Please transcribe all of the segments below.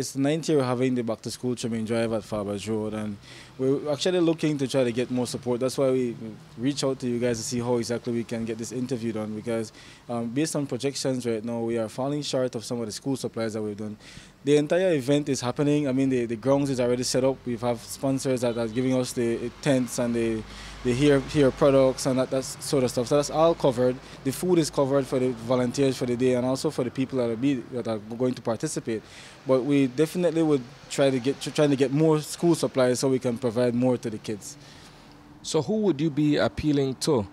It's the ninth year we're having the back to school trimming drive at Faber's Road, and we're actually looking to try to get more support. That's why we reach out to you guys to see how exactly we can get this interview done. Because um, based on projections right now, we are falling short of some of the school supplies that we've done. The entire event is happening. I mean, the, the grounds is already set up. We have sponsors that are giving us the tents and the the hair hair products and that, that sort of stuff. So that's all covered. The food is covered for the volunteers for the day and also for the people that are be that are going to participate. But we definitely would try to get trying to get more school supplies so we can provide more to the kids. So who would you be appealing to?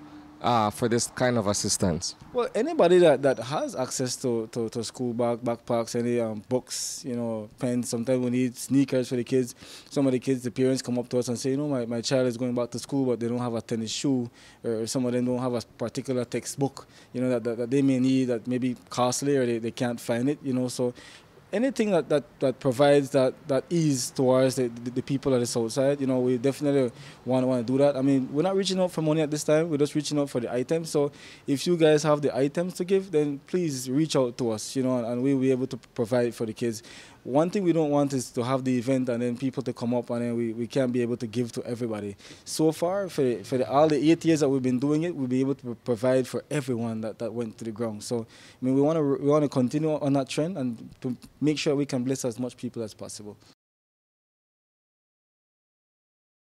Uh, for this kind of assistance? Well, anybody that, that has access to, to, to school bag, backpacks, any um, books, you know, pens. Sometimes we need sneakers for the kids. Some of the kids, the parents come up to us and say, you know, my, my child is going back to school, but they don't have a tennis shoe, or some of them don't have a particular textbook, you know, that, that, that they may need that may be costly or they, they can't find it, you know. So anything that, that, that provides that, that ease towards the, the, the, people at the south side, you know, we definitely want to want to do that. I mean, we're not reaching out for money at this time. We're just reaching out for the items. So if you guys have the items to give, then please reach out to us, you know, and, and we'll be able to provide for the kids one thing we don't want is to have the event and then people to come up and then we, we can't be able to give to everybody. So far, for, for the, all the eight years that we've been doing it, we'll be able to provide for everyone that, that went to the ground. So, I mean, we want to we want to continue on that trend and to make sure we can bless as much people as possible.